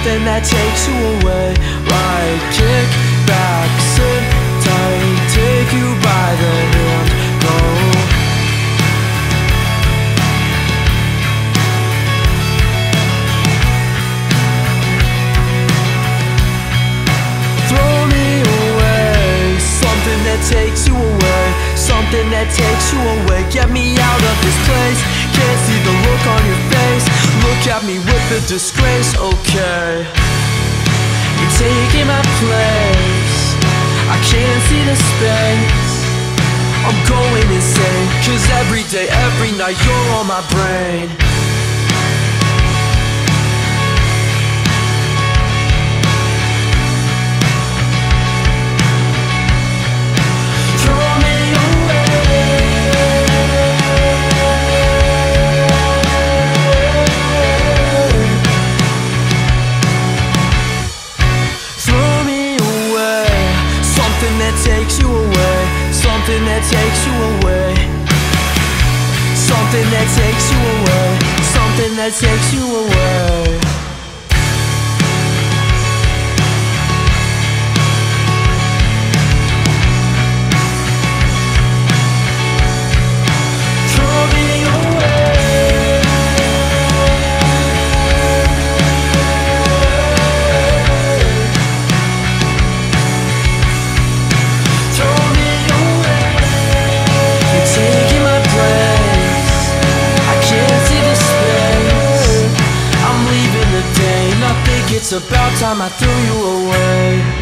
something that takes you away. Right, kick back, sit tight, take you by the hand, go. Throw me away, something that takes you away, something that takes you away. Get me out of this place, can't see the look on your face. At me with the disgrace, okay. You're taking my place, I can't see the space. I'm going insane, cause every day, every night, you're on my brain. That takes you away. Something that takes you away. Something that takes you away. It's about time I threw you away.